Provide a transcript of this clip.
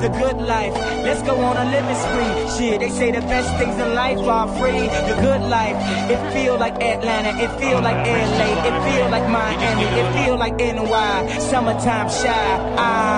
the good life. Let's go on a living spree. Shit, they say the best things in life are free. The good life. It feel like Atlanta, it feel like LA, it feel like Miami, it feel like NY. Summertime Chi. Ah.